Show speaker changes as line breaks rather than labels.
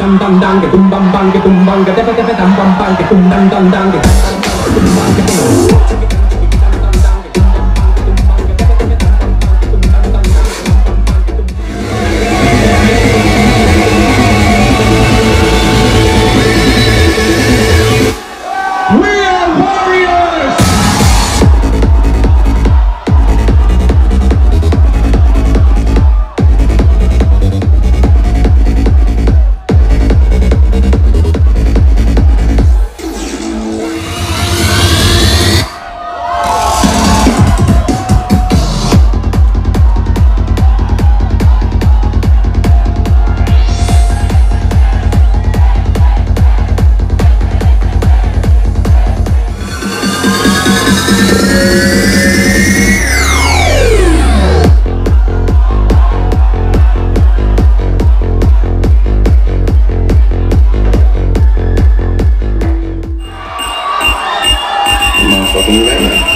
Dang dang dang cái tum bam bang cái tum bang cái tepe tepe tam bam bang cái tum dang dang dang cái
problema.